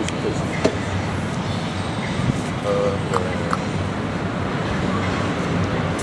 coisa, coisa. Ah,